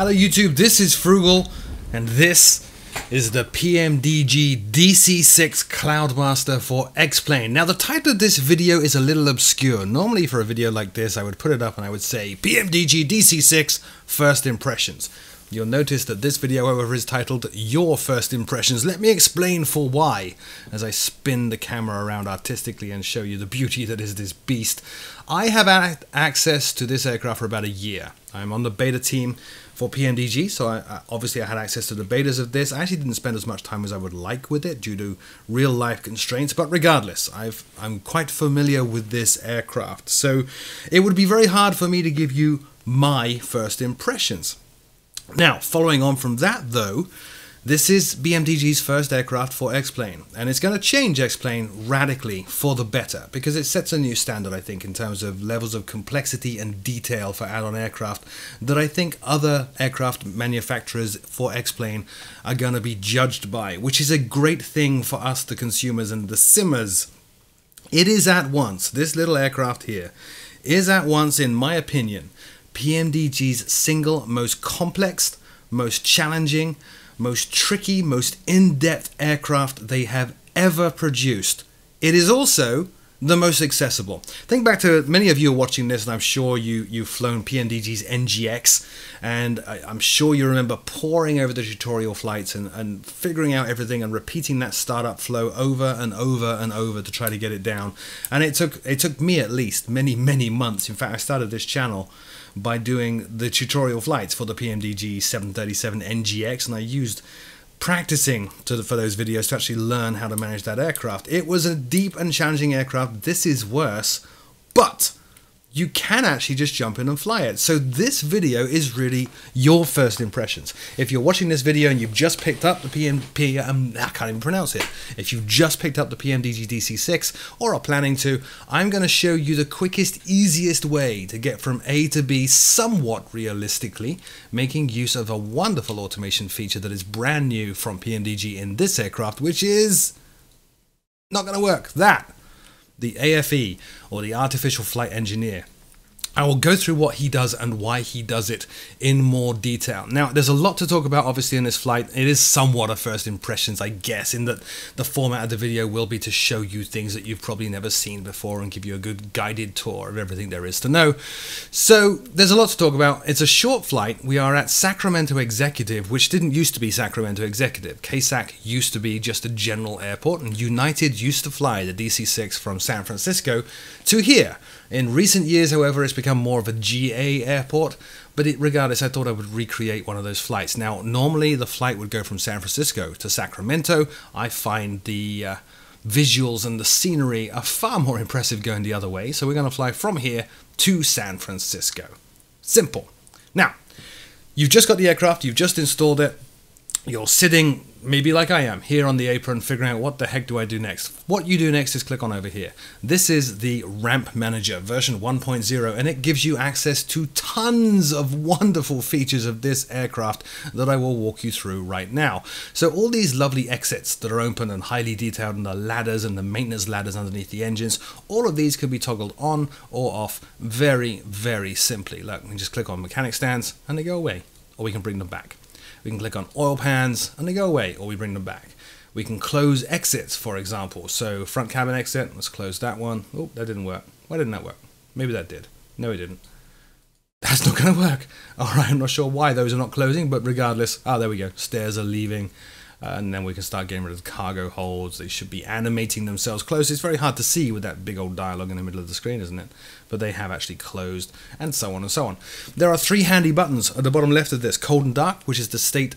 Hello YouTube, this is Froogle, and this is the PMDG DC6 Cloudmaster for X-Plane. Now the title of this video is a little obscure. Normally for a video like this I would put it up and I would say PMDG DC6 First Impressions. You'll notice that this video, however, is titled Your First Impressions. Let me explain for why, as I spin the camera around artistically and show you the beauty that is this beast. I have access to this aircraft for about a year. I'm on the beta team for PMDG, so I, obviously I had access to the betas of this. I actually didn't spend as much time as I would like with it due to real life constraints, but regardless, I've, I'm quite familiar with this aircraft. So it would be very hard for me to give you my first impressions. Now, following on from that though, this is PMDG's first aircraft for X-Plane, and it's going to change X-Plane radically for the better, because it sets a new standard, I think, in terms of levels of complexity and detail for add-on aircraft that I think other aircraft manufacturers for X-Plane are going to be judged by, which is a great thing for us, the consumers and the simmers. It is at once, this little aircraft here, is at once, in my opinion, PMDG's single most complex, most challenging, most tricky, most in depth aircraft they have ever produced. It is also the most accessible. Think back to many of you are watching this, and I'm sure you you've flown PMDG's NGX, and I, am sure you remember poring over the tutorial flights and, and figuring out everything and repeating that startup flow over and over and over to try to get it down. And it took it took me at least many many months. In fact, I started this channel by doing the tutorial flights for the PMDG 737 NGX, and I used practicing to, for those videos to actually learn how to manage that aircraft. It was a deep and challenging aircraft. This is worse, but you can actually just jump in and fly it. So this video is really your first impressions. If you're watching this video and you've just picked up the PMP, um, I can't even pronounce it. If you've just picked up the PMDG DC6 or are planning to, I'm going to show you the quickest, easiest way to get from A to B somewhat realistically, making use of a wonderful automation feature that is brand new from PMDG in this aircraft, which is not going to work. That the AFE, or the Artificial Flight Engineer. I will go through what he does and why he does it in more detail. Now, there's a lot to talk about, obviously, in this flight. It is somewhat a first impressions, I guess, in that the format of the video will be to show you things that you've probably never seen before and give you a good guided tour of everything there is to know. So, there's a lot to talk about. It's a short flight. We are at Sacramento Executive, which didn't used to be Sacramento Executive. KSAC used to be just a general airport, and United used to fly the DC 6 from San Francisco to here. In recent years, however, it's become more of a GA airport, but it, regardless, I thought I would recreate one of those flights. Now, normally the flight would go from San Francisco to Sacramento. I find the uh, visuals and the scenery are far more impressive going the other way, so we're going to fly from here to San Francisco. Simple. Now, you've just got the aircraft, you've just installed it, you're sitting maybe like I am here on the apron figuring out what the heck do I do next. What you do next is click on over here. This is the Ramp Manager version 1.0 and it gives you access to tons of wonderful features of this aircraft that I will walk you through right now. So all these lovely exits that are open and highly detailed and the ladders and the maintenance ladders underneath the engines, all of these can be toggled on or off very, very simply. Look, we just click on mechanic stands and they go away or we can bring them back. We can click on oil pans and they go away or we bring them back. We can close exits, for example. So front cabin exit, let's close that one. Oh, that didn't work. Why didn't that work? Maybe that did. No, it didn't. That's not going to work. All right, I'm not sure why those are not closing, but regardless, ah, oh, there we go. Stairs are leaving Uh, and then we can start getting rid of the cargo holds. They should be animating themselves close. It's very hard to see with that big old dialogue in the middle of the screen, isn't it? But they have actually closed, and so on and so on. There are three handy buttons at the bottom left of this. Cold and dark, which is the state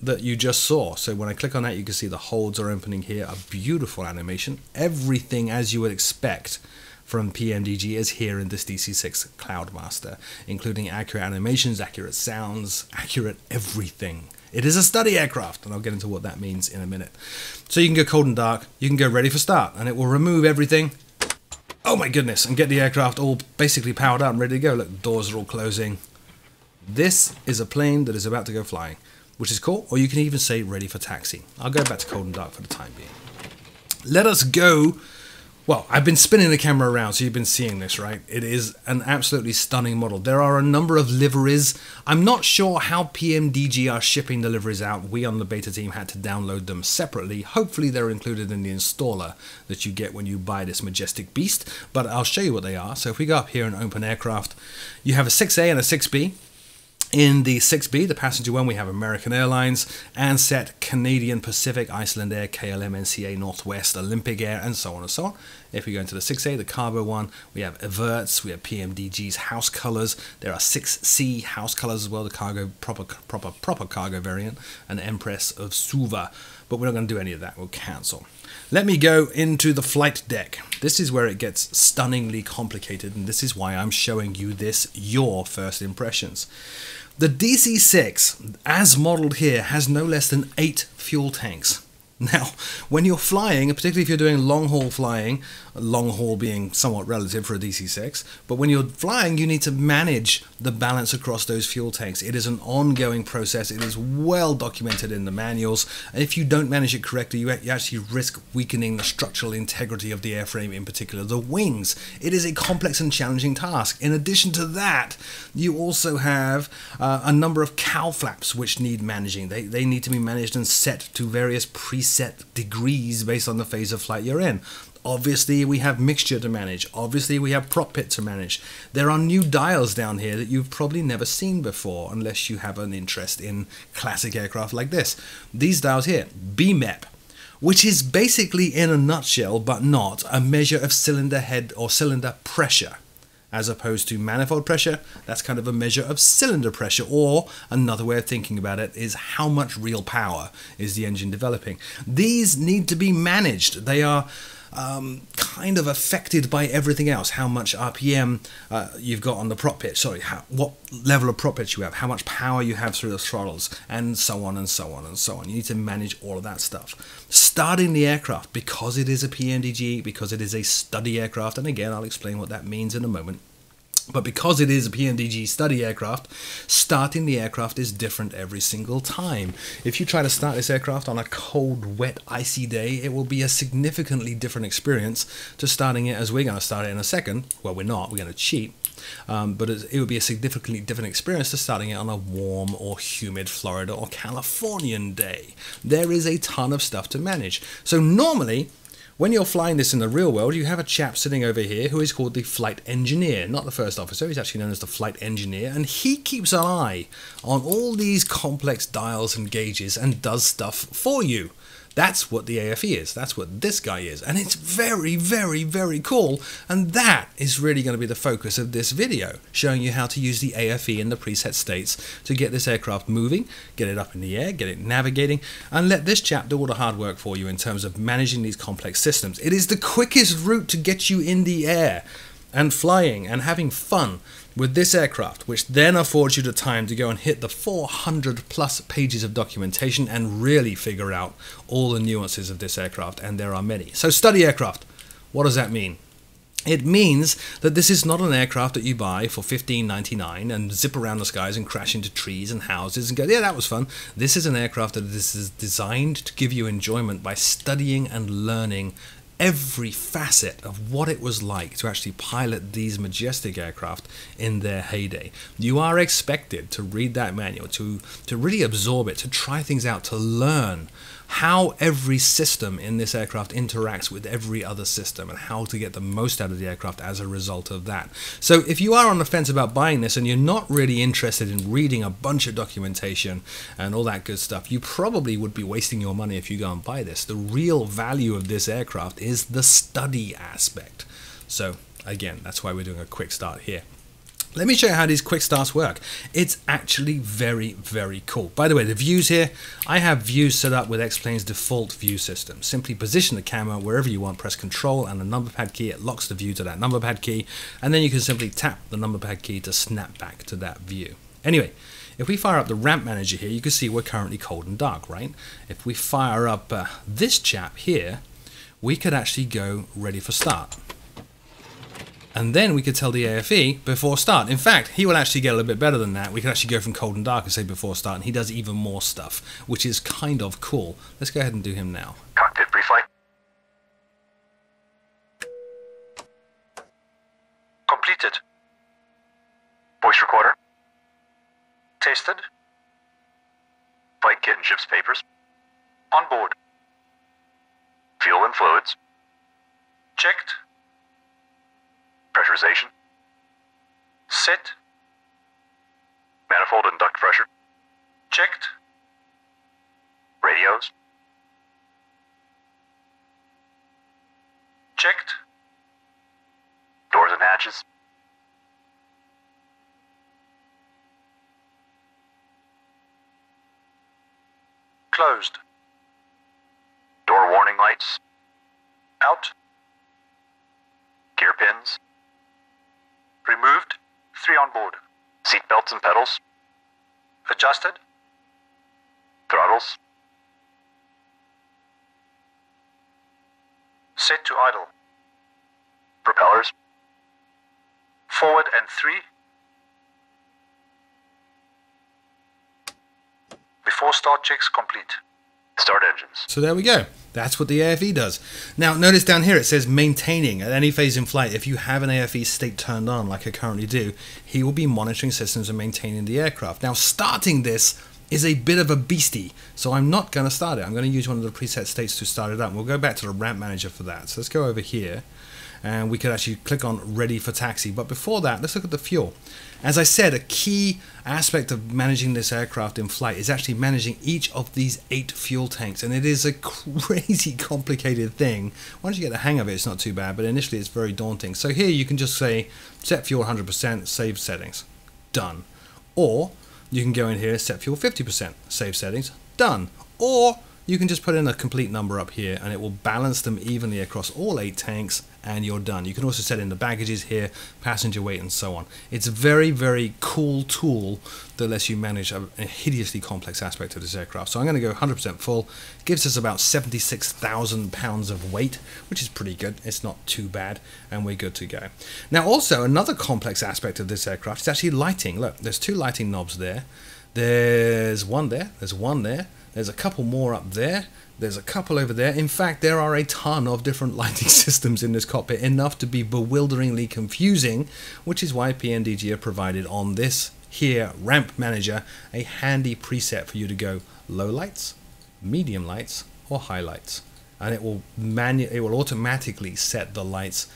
that you just saw. So when I click on that, you can see the holds are opening here. A beautiful animation. Everything as you would expect from PMDG is here in this DC6 Cloudmaster, including accurate animations, accurate sounds, accurate everything. It is a study aircraft, and I'll get into what that means in a minute. So you can go cold and dark, you can go ready for start, and it will remove everything. Oh my goodness, and get the aircraft all basically powered up and ready to go. Look, doors are all closing. This is a plane that is about to go flying, which is cool, or you can even say ready for taxi. I'll go back to cold and dark for the time being. Let us go Well, I've been spinning the camera around, so you've been seeing this, right? It is an absolutely stunning model. There are a number of liveries. I'm not sure how PMDG are shipping the liveries out. We on the beta team had to download them separately. Hopefully they're included in the installer that you get when you buy this majestic beast, but I'll show you what they are. So if we go up here and open aircraft, you have a 6A and a 6B. In the 6B, the passenger one, we have American Airlines, Ansett, Canadian Pacific, Iceland Air, KLM, NCA, Northwest, Olympic Air, and so on and so on. If we go into the 6A, the cargo one, we have Everts, we have PMDG's house colors. There are 6C house colors as well, the cargo proper proper proper cargo variant, and Empress of Suva. But we're not going to do any of that. We'll cancel. Let me go into the flight deck. This is where it gets stunningly complicated, and this is why I'm showing you this, your first impressions. The DC-6, as modeled here, has no less than eight fuel tanks. Now, when you're flying, particularly if you're doing long haul flying, long haul being somewhat relative for a DC6, but when you're flying, you need to manage the balance across those fuel tanks. It is an ongoing process. It is well documented in the manuals. And if you don't manage it correctly, you actually risk weakening the structural integrity of the airframe, in particular the wings. It is a complex and challenging task. In addition to that, you also have uh, a number of cowl flaps which need managing. They, they need to be managed and set to various preset degrees based on the phase of flight you're in. Obviously, we have mixture to manage. Obviously, we have prop pit to manage. There are new dials down here that you've probably never seen before, unless you have an interest in classic aircraft like this. These dials here, BMEP, which is basically, in a nutshell, but not, a measure of cylinder head or cylinder pressure as opposed to manifold pressure, that's kind of a measure of cylinder pressure. Or another way of thinking about it is how much real power is the engine developing. These need to be managed. They are um, kind of affected by everything else. How much RPM uh, you've got on the prop pitch, sorry, how, what level of prop pitch you have, how much power you have through the throttles, and so on and so on and so on. You need to manage all of that stuff. Starting the aircraft, because it is a PMDG, because it is a study aircraft, and again, I'll explain what that means in a moment. But because it is a PMDG study aircraft, starting the aircraft is different every single time. If you try to start this aircraft on a cold, wet, icy day, it will be a significantly different experience to starting it as we're going to start it in a second. Well, we're not, we're going to cheat. Um, but it would be a significantly different experience to starting it on a warm or humid Florida or Californian day. There is a ton of stuff to manage. So normally, when you're flying this in the real world, you have a chap sitting over here who is called the flight engineer, not the first officer, he's actually known as the flight engineer, and he keeps an eye on all these complex dials and gauges and does stuff for you. That's what the AFE is. That's what this guy is. And it's very, very, very cool. And that is really going to be the focus of this video, showing you how to use the AFE in the preset states to get this aircraft moving, get it up in the air, get it navigating, and let this chap do all the hard work for you in terms of managing these complex systems. It is the quickest route to get you in the air and flying and having fun with this aircraft, which then affords you the time to go and hit the 400 plus pages of documentation and really figure out all the nuances of this aircraft, and there are many. So, study aircraft. What does that mean? It means that this is not an aircraft that you buy for $15.99 and zip around the skies and crash into trees and houses and go, yeah, that was fun. This is an aircraft that is designed to give you enjoyment by studying and learning every facet of what it was like to actually pilot these majestic aircraft in their heyday. You are expected to read that manual, to, to really absorb it, to try things out, to learn how every system in this aircraft interacts with every other system and how to get the most out of the aircraft as a result of that. So if you are on the fence about buying this and you're not really interested in reading a bunch of documentation and all that good stuff, you probably would be wasting your money if you go and buy this. The real value of this aircraft is the study aspect. So again, that's why we're doing a quick start here. Let me show you how these quick starts work. It's actually very, very cool. By the way, the views here, I have views set up with X-Plane's default view system. Simply position the camera wherever you want, press Control and the number pad key. It locks the view to that number pad key, and then you can simply tap the number pad key to snap back to that view. Anyway, if we fire up the ramp manager here, you can see we're currently cold and dark, right? If we fire up uh, this chap here, we could actually go ready for start and then we could tell the AFE before start. In fact, he will actually get a little bit better than that. We could actually go from cold and dark and say before start, and he does even more stuff, which is kind of cool. Let's go ahead and do him now. Cockpit pre-flight. Completed. Voice recorder. Tasted. Flight kit and ship's papers. On board. Fuel and fluids. Checked. Pressurization. Set. Manifold and duct pressure. Checked. Radios. Checked. Doors and hatches. Closed. Door warning lights. Out. Gear pins. Removed. Three on board. Seat belts and pedals. Adjusted. Throttles. Set to idle. Propellers. Forward and three. Before start checks complete. Start engines. So there we go. That's what the AFE does. Now, notice down here it says maintaining at any phase in flight. If you have an AFE state turned on, like I currently do, he will be monitoring systems and maintaining the aircraft. Now, starting this is a bit of a beastie, so I'm not going to start it. I'm going to use one of the preset states to start it up. We'll go back to the ramp manager for that. So let's go over here and we could actually click on ready for taxi. But before that, let's look at the fuel. As I said, a key aspect of managing this aircraft in flight is actually managing each of these eight fuel tanks, and it is a crazy complicated thing. Once you get the hang of it, it's not too bad, but initially it's very daunting. So here you can just say set fuel 100%, save settings, done. Or you can go in here, set fuel 50%, save settings, done. Or you can just put in a complete number up here and it will balance them evenly across all eight tanks and you're done. You can also set in the baggages here, passenger weight and so on. It's a very, very cool tool that lets you manage a, a hideously complex aspect of this aircraft. So I'm going to go 100% full. Gives us about 76,000 pounds of weight, which is pretty good. It's not too bad and we're good to go. Now also another complex aspect of this aircraft is actually lighting. Look, there's two lighting knobs there. There's one there, there's one there, there's a couple more up there. There's a couple over there. In fact, there are a ton of different lighting systems in this cockpit, enough to be bewilderingly confusing, which is why PMDG have provided on this here ramp manager a handy preset for you to go low lights, medium lights, or high lights. And it will manu- it will automatically set the lights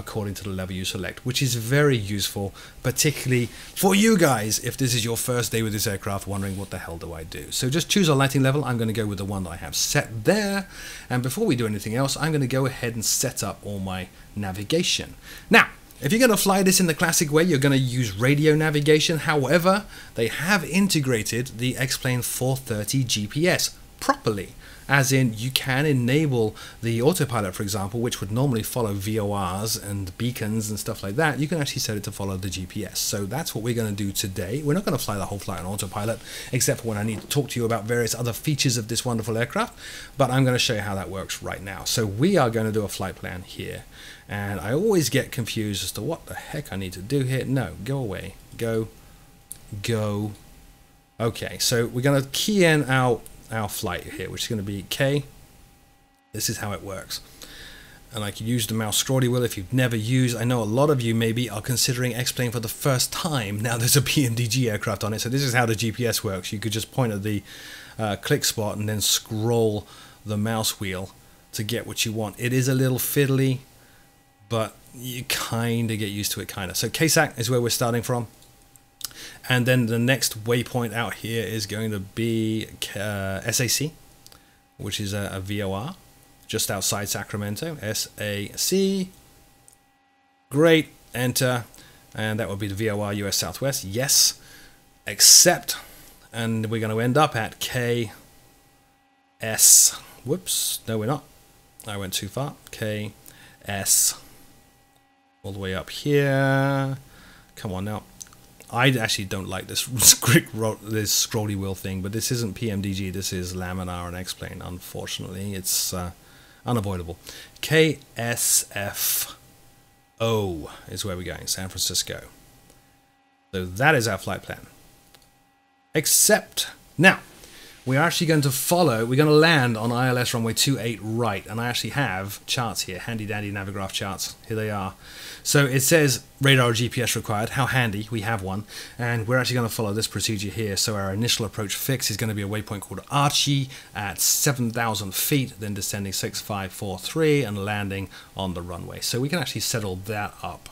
according to the level you select, which is very useful, particularly for you guys if this is your first day with this aircraft wondering what the hell do I do. So just choose a lighting level. I'm going to go with the one that I have set there. And before we do anything else, I'm going to go ahead and set up all my navigation. Now, if you're going to fly this in the classic way, you're going to use radio navigation. However, they have integrated the X-Plane 430 GPS properly as in you can enable the autopilot, for example, which would normally follow VORs and beacons and stuff like that. You can actually set it to follow the GPS. So that's what we're going to do today. We're not going to fly the whole flight on autopilot, except for when I need to talk to you about various other features of this wonderful aircraft. But I'm going to show you how that works right now. So we are going to do a flight plan here. And I always get confused as to what the heck I need to do here. No, go away. Go, go. Okay, so we're going to key in our our flight here, which is going to be K. This is how it works. And I can use the mouse scrolly wheel if you've never used. I know a lot of you maybe are considering X-Plane for the first time. Now there's a PMDG aircraft on it, so this is how the GPS works. You could just point at the uh, click spot and then scroll the mouse wheel to get what you want. It is a little fiddly, but you kind of get used to it, kind of. So KSAC is where we're starting from. And then the next waypoint out here is going to be uh, SAC, which is a, a, VOR just outside Sacramento. SAC. Great. Enter. And that would be the VOR US Southwest. Yes. Accept. And we're going to end up at KS. Whoops. No, we're not. I went too far. KS. All the way up here. Come on now. I actually don't like this this scrolly wheel thing, but this isn't PMDG. This is Laminar and X-Plane. Unfortunately, it's uh, unavoidable. KSFO is where we're going, San Francisco. So that is our flight plan. Except now, we are actually going to follow, we're going to land on ILS runway 28 right, and I actually have charts here, handy dandy Navigraph charts. Here they are. So it says radar GPS required, how handy, we have one, and we're actually going to follow this procedure here. So our initial approach fix is going to be a waypoint called ARCHI at 7,000 feet, then descending 6543 and landing on the runway. So we can actually settle that up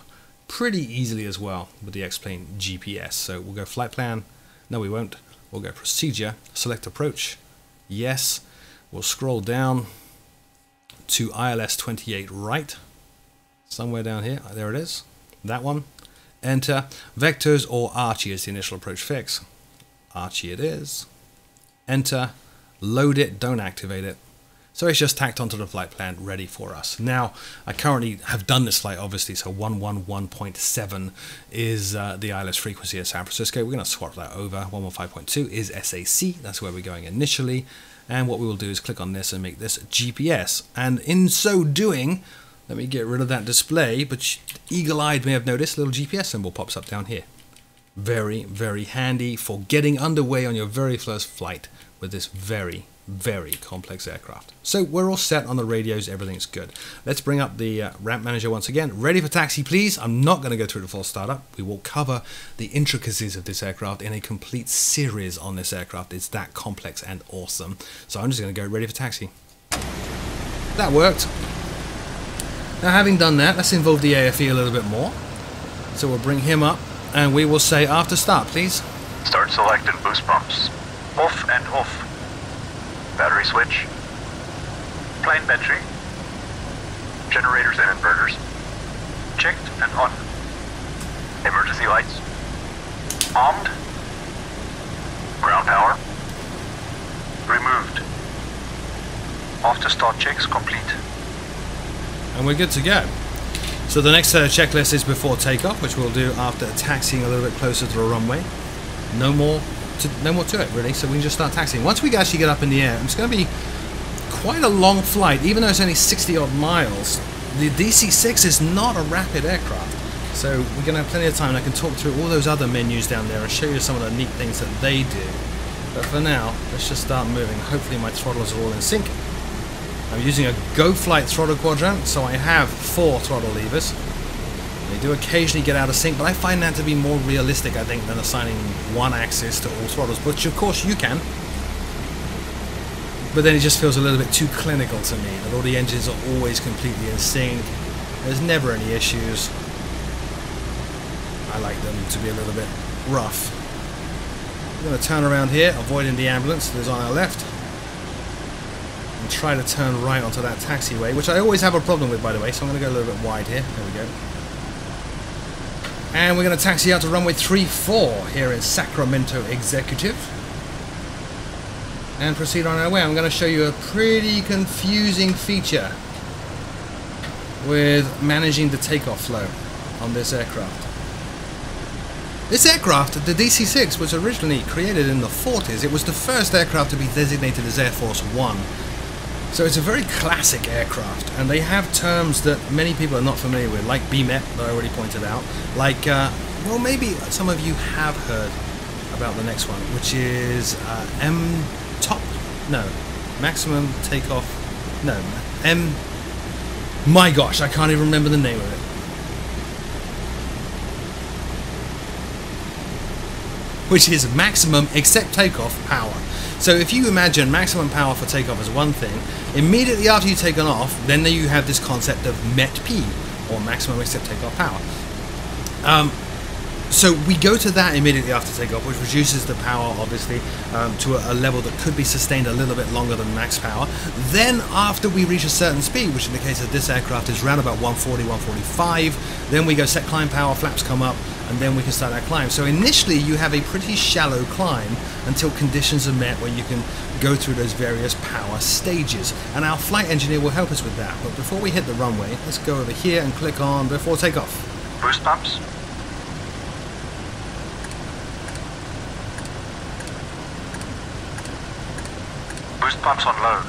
pretty easily as well with the X-Plane GPS. So we'll go flight plan, no we won't, we'll go procedure, select approach, yes, we'll scroll down to ILS 28 right, somewhere down here, there it is, that one, enter, vectors or ARCHI is the initial approach fix, ARCHI it is, enter, load it, don't activate it, so it's just tacked onto the flight plan ready for us. Now, I currently have done this flight, obviously, so 111.7 is uh, the ILS frequency at San Francisco. We're going to swap that over. 115.2 is SAC, that's where we're going initially. And what we will do is click on this and make this GPS. And in so doing, let me get rid of that display, but eagle-eyed may have noticed a little GPS symbol pops up down here. Very, very handy for getting underway on your very first flight with this very, very complex aircraft. So we're all set on the radios, everything's good. Let's bring up the uh, ramp manager once again. Ready for taxi, please. I'm not going to go through the full startup. We will cover the intricacies of this aircraft in a complete series on this aircraft. It's that complex and awesome. So I'm just going to go ready for taxi. That worked. Now having done that, let's involve the AFE a little bit more. So we'll bring him up and we will say after start, please. Start select and boost pumps. Off and off. Battery switch. Plane battery. Generators and inverters. Checked and on. Emergency lights. Armed. Ground power. Removed. After start checks complete. And we're good to go. So the next uh, checklist is before takeoff, which we'll do after taxiing a little bit closer to the runway. No more to, no more to it really, so we can just start taxiing. Once we actually get up in the air, it's going to be quite a long flight, even though it's only 60 odd miles. The DC-6 is not a rapid aircraft, so we're going to have plenty of time. I can talk through all those other menus down there and show you some of the neat things that they do. But for now, let's just start moving. Hopefully my throttles are all in sync. I'm using a Go Flight throttle quadrant, so I have four throttle levers. They do occasionally get out of sync, but I find that to be more realistic, I think, than assigning one axis to all throttles, which of course you can. But then it just feels a little bit too clinical to me, that all the engines are always completely in sync. There's never any issues. I like them to be a little bit rough. We're going to turn around here, avoiding the ambulance that is on our left. And try to turn right onto that taxiway, which I always have a problem with, by the way, so I'm going to go a little bit wide here. There we go. And we're going to taxi out to runway 34 here in Sacramento Executive. And proceed on our way. I'm going to show you a pretty confusing feature with managing the takeoff flow on this aircraft. This aircraft, the DC-6, was originally created in the 40s. It was the first aircraft to be designated as Air Force One. So it's a very classic aircraft, and they have terms that many people are not familiar with, like BMEP, that I already pointed out. Like, uh, well, maybe some of you have heard about the next one, which is uh, M top, no, maximum takeoff, no, M. My gosh, I can't even remember the name of it. Which is maximum except takeoff power. So if you imagine maximum power for takeoff as one thing, immediately after you've taken off, then you have this concept of MET-P, or maximum except takeoff power. Um, so we go to that immediately after takeoff, which reduces the power, obviously, um, to a, a, level that could be sustained a little bit longer than max power. Then, after we reach a certain speed, which in the case of this aircraft is around about 140, 145, then we go set climb power, flaps come up, and then we can start our climb. So initially, you have a pretty shallow climb until conditions are met where you can go through those various power stages. And our flight engineer will help us with that. But before we hit the runway, let's go over here and click on before takeoff. Boost pumps. Boost pumps on low.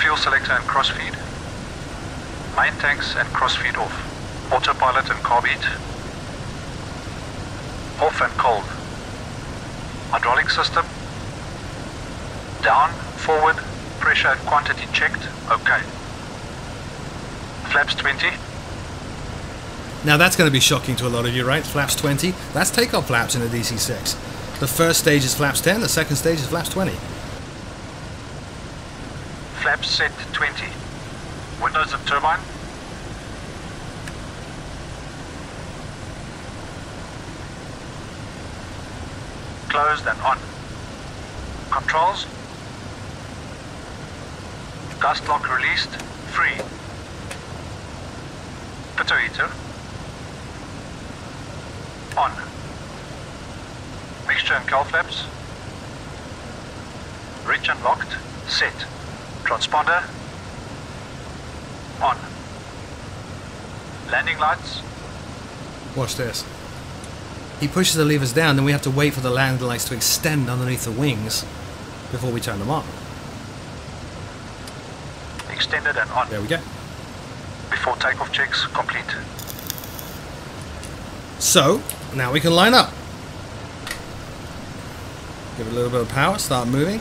Fuel selector and crossfeed. Main tanks and crossfeed off. Autopilot and carb heat. Off and cold. Hydraulic system. Down, forward, pressure and quantity checked. Okay. Flaps 20. Now that's going to be shocking to a lot of you, right? Flaps 20. That's takeoff flaps in a DC-6. The first stage is flaps 10, the second stage is flaps 20. Flaps set 20. Windows of turbine. Closed and on. Controls. Gust lock released. Free. Heater. On. Mixture and cowl flaps. Reach and locked. Set. Transponder. On. Landing lights. Watch this. He pushes the levers down, then we have to wait for the landing lights to extend underneath the wings before we turn them on. Extended and on. There we go. Before takeoff checks complete. So, now we can line up. Give it a little bit of power, start moving.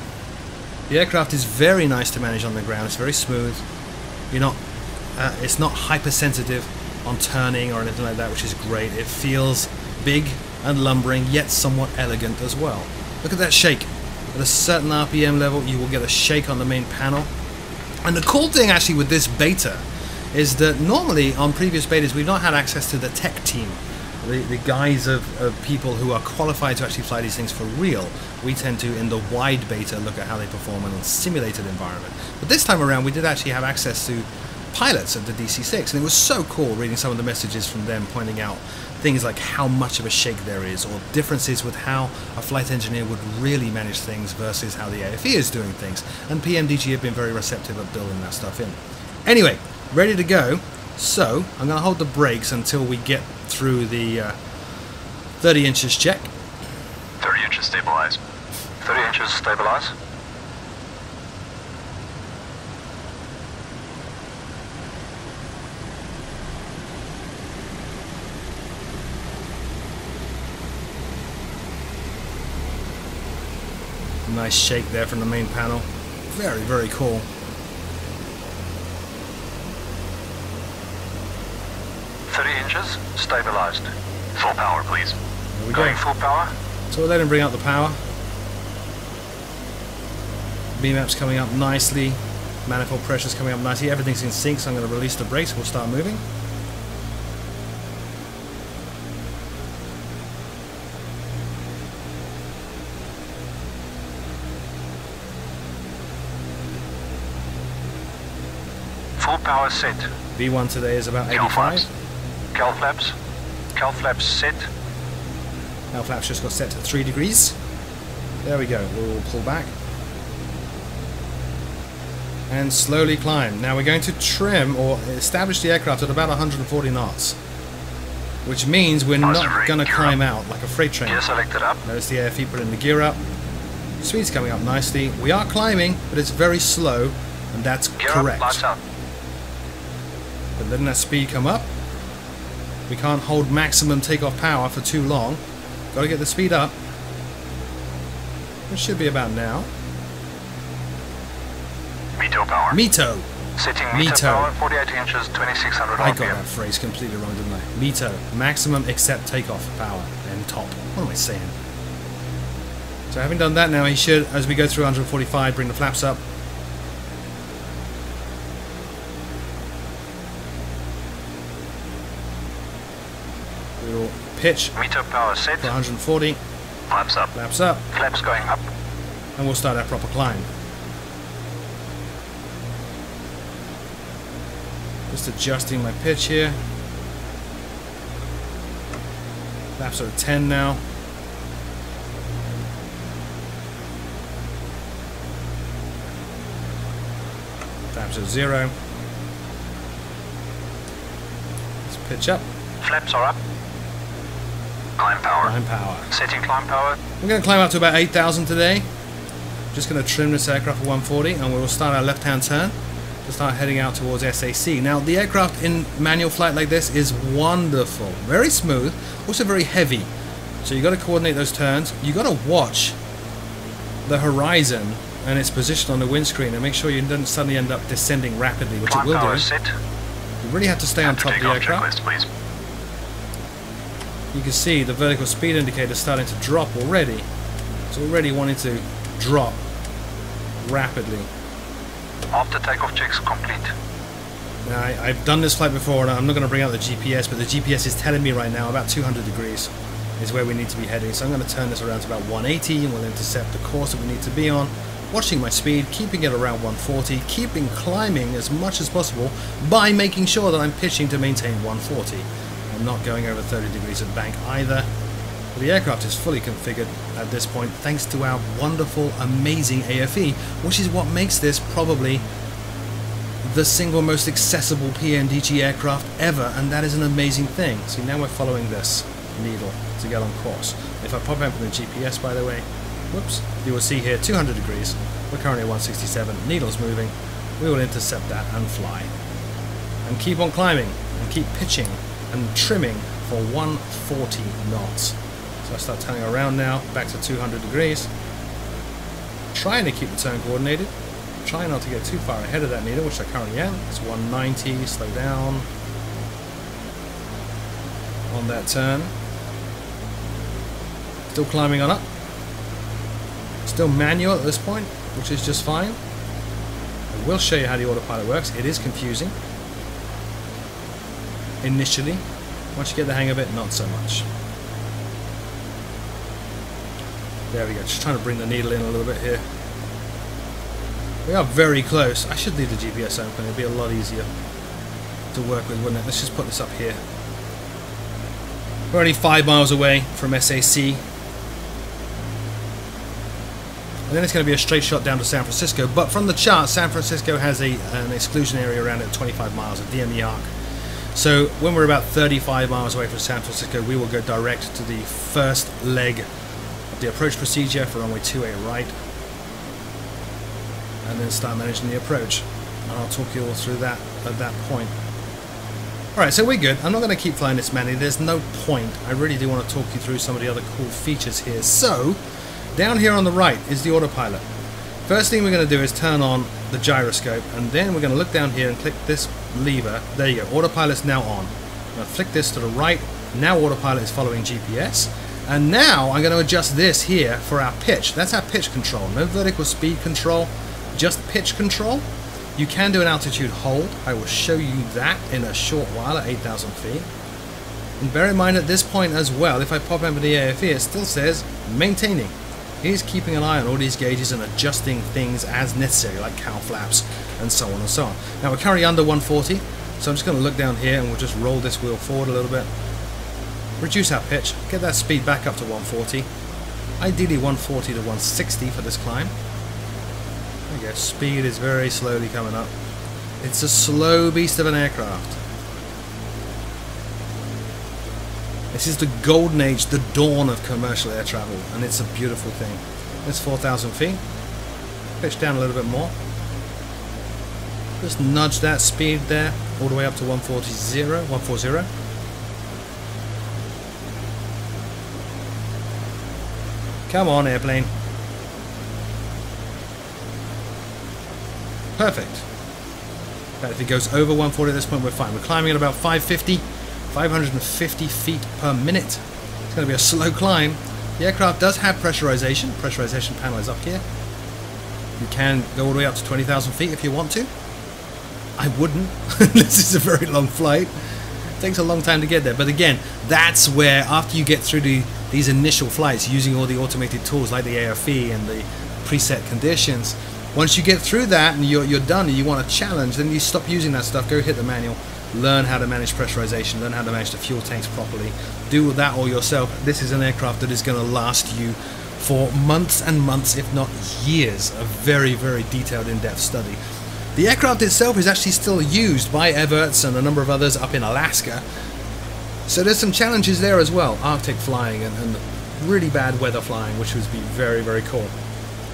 The aircraft is very nice to manage on the ground. It's very smooth. You're not, uh, it's not hypersensitive on turning or anything like that, which is great. It feels big and lumbering, yet somewhat elegant as well. Look at that shake. At a certain RPM level, you will get a shake on the main panel. And the cool thing actually with this beta is that normally on previous betas we've not had access to the tech team, the, the guys of, of people who are qualified to actually fly these things for real. We tend to, in the wide beta, look at how they perform in a simulated environment. But this time around we did actually have access to pilots of the DC-6 and it was so cool reading some of the messages from them pointing out things like how much of a shake there is or differences with how a flight engineer would really manage things versus how the AFE is doing things and PMDG have been very receptive at building that stuff in. Anyway, ready to go so I'm going to hold the brakes until we get through the uh, 30 inches check 30 inches stabilize. 30 inches stabilize. Nice shake there from the main panel very very cool Thirty inches stabilized. Full power, please. there we Going go full power. So we'll let him bring up the power. BMEP's coming up nicely. Manifold pressure's coming up nicely. Everything's in sync, so I'm going to release the brakes. We'll start moving. Power set. V1 today is about Cal 85. Cowl flaps. Cowl flaps set. Cowl flaps just got set to 3 degrees. There we go. We'll pull back. And slowly climb. Now we're going to trim or establish the aircraft at about 140 knots. Which means we're Positive not going to climb up. out like a freight train. Gear selected up. Notice the AFE put in the gear up. Speed's coming up nicely. We are climbing, but it's very slow, and that's Gear correct. up. But letting that speed come up. We can't hold maximum takeoff power for too long. Got to get the speed up. It should be about now. METO power. METO. Setting METO METO. power. 48 inches. 2600 I got RPM. that phrase completely wrong, didn't I? METO. Maximum except takeoff power and top. What am I saying? So having done that now, he should, as we go through 145, bring the flaps up. Pitch METO power set. for 140, Flaps up. flaps up, Flaps going up. and we'll start our proper climb. Just adjusting my pitch here. Flaps are 10 now. Flaps are zero. Let's pitch up. Flaps are up. Climb power. Climb power. Setting climb power. We're going to climb up to about 8,000 today. Just going to trim this aircraft for 140 and we'll start our left-hand turn to start heading out towards SAC. Now, the aircraft in manual flight like this is wonderful. Very smooth, also very heavy. So you've got to coordinate those turns. You've got to watch the horizon and its position on the windscreen and make sure you don't suddenly end up descending rapidly, which it Climb will power do. set. You really have to stay on After top of the aircraft. checklist, please. You can see the vertical speed indicator starting to drop already. It's already wanting to drop rapidly. After takeoff checks complete. Now, I, I've done this flight before, and I'm not going to bring out the GPS, but the GPS is telling me right now about 200 degrees is where we need to be heading. So I'm going to turn this around to about 180, and we'll intercept the course that we need to be on. Watching my speed, keeping it around 140, keeping climbing as much as possible by making sure that I'm pitching to maintain 140. Not going over 30 degrees of bank either. The aircraft is fully configured at this point thanks to our wonderful, amazing AFE, which is what makes this probably the single most accessible PMDG aircraft ever, and that is an amazing thing. See, now we're following this needle to get on course. If I pop open the GPS, by the way, whoops, you will see here 200 degrees. We're currently at 167. Needle's moving. We will intercept that and fly. And keep on climbing, and keep pitching, and trimming for 140 knots. So I start turning around now, back to 200 degrees. Trying to keep the turn coordinated. Trying not to get too far ahead of that needle, which I currently am. It's 190, slow down. On that turn. Still climbing on up. Still manual at this point, which is just fine. I will show you how the autopilot works. It is confusing. Initially. Once you get the hang of it, not so much. There we go, just trying to bring the needle in a little bit here. We are very close. I should leave the GPS open, it'd be a lot easier to work with, wouldn't it? Let's just put this up here. We're only five miles away from SAC. And then it's going to be a straight shot down to San Francisco. But from the chart, San Francisco has a, an exclusion area around it 25 miles, a DME arc. So when we're about 35 miles away from San Francisco, we will go direct to the first leg of the approach procedure for runway 28 right. And then start managing the approach. And I'll talk you all through that at that point. Alright, so we're good. I'm not going to keep flying this manually. There's no point. I really do want to talk you through some of the other cool features here. So, down here on the right is the autopilot. First thing we're going to do is turn on the gyroscope and then we're going to look down here and click this lever. There you go, autopilot's now on. I'm going to flick this to the right. Now autopilot is following GPS. And now I'm going to adjust this here for our pitch. That's our pitch control. No vertical speed control, just pitch control. You can do an altitude hold. I will show you that in a short while at 8,000 feet. And bear in mind at this point as well, if I pop over the AFE, it still says maintaining. He's keeping an eye on all these gauges and adjusting things as necessary, like cowl flaps and so on and so on. Now we're currently under 140, so I'm just going to look down here and we'll just roll this wheel forward a little bit. Reduce our pitch, get that speed back up to 140. Ideally 140 to 160 for this climb. There go, speed is very slowly coming up. It's a slow beast of an aircraft. This is the golden age, the dawn of commercial air travel, and it's a beautiful thing. It's 4,000 feet. Pitch down a little bit more. Just nudge that speed there, all the way up to 140, 140. Come on, airplane. Perfect. Fact, if it goes over 140 at this point, we're fine. We're climbing at about 550, 550 feet per minute. It's going to be a slow climb. The aircraft does have pressurization. Pressurization panel is up here. You can go all the way up to 20,000 feet if you want to. I wouldn't. this is a very long flight. It takes a long time to get there. But again, that's where after you get through the, these initial flights using all the automated tools like the AFE and the preset conditions, once you get through that and you're, you're done and you want a challenge, then you stop using that stuff, go hit the manual, learn how to manage pressurization, learn how to manage the fuel tanks properly, do that all yourself. This is an aircraft that is going to last you for months and months, if not years, of very, very detailed, in-depth study. The aircraft itself is actually still used by Everts and a number of others up in Alaska. So there's some challenges there as well, Arctic flying and, and really bad weather flying, which would be very, very cool.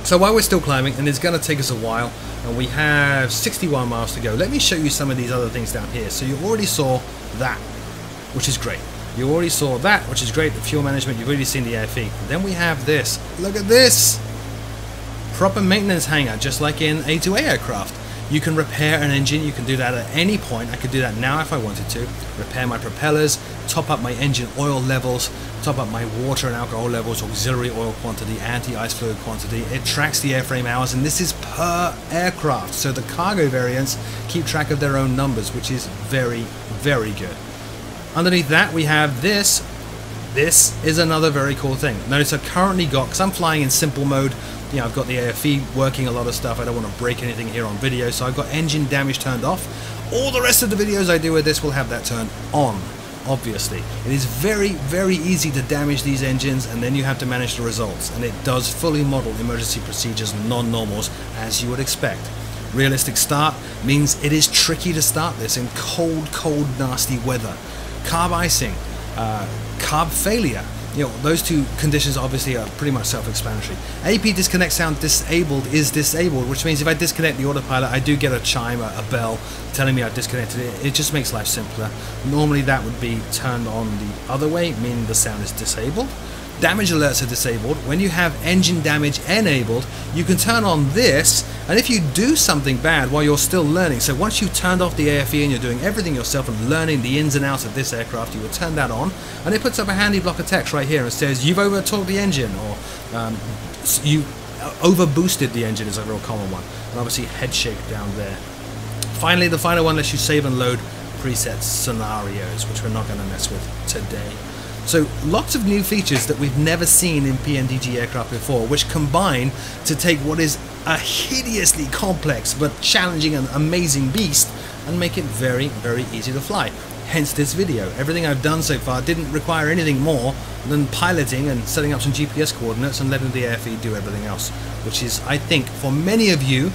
So while we're still climbing, and it's going to take us a while, and we have 61 miles to go, let me show you some of these other things down here. So you already saw that, which is great. You already saw that, which is great, the fuel management, you've already seen the AFE. Then we have this. Look at this! proper maintenance hangar, just like in A2A aircraft. You can repair an engine, you can do that at any point. I could do that now if I wanted to. Repair my propellers, top up my engine oil levels, top up my water and alcohol levels, auxiliary oil quantity, anti-ice fluid quantity. It tracks the airframe hours and this is per aircraft. So the cargo variants keep track of their own numbers, which is very, very good. Underneath that we have this. This is another very cool thing. Notice I've currently got, because I'm flying in simple mode, you know, I've got the AFE working a lot of stuff. I don't want to break anything here on video, so I've got engine damage turned off. All the rest of the videos I do with this will have that turned on, obviously. It is very, very easy to damage these engines, and then you have to manage the results. And it does fully model emergency procedures non-normals, as you would expect. Realistic start means it is tricky to start this in cold, cold, nasty weather. Carb icing, uh, carb failure, you know, those two conditions obviously are pretty much self-explanatory. AP disconnect sound disabled is disabled, which means if I disconnect the autopilot, I do get a chime, a, a bell, telling me I've disconnected it. It just makes life simpler. Normally that would be turned on the other way, meaning the sound is disabled. Damage alerts are disabled. When you have engine damage enabled, you can turn on this, and if you do something bad while you're still learning, so once you've turned off the AFE and you're doing everything yourself and learning the ins and outs of this aircraft, you would turn that on, and it puts up a handy block of text right here and says, you've over-torqued the engine, or um, you over-boosted the engine is a real common one, and obviously head shake down there. Finally, the final one lets you save and load preset scenarios, which we're not going to mess with today. So lots of new features that we've never seen in PMDG aircraft before, which combine to take what is a hideously complex but challenging and amazing beast and make it very, very easy to fly. Hence this video. Everything I've done so far didn't require anything more than piloting and setting up some GPS coordinates and letting the AFE do everything else, which is, I think, for many of you,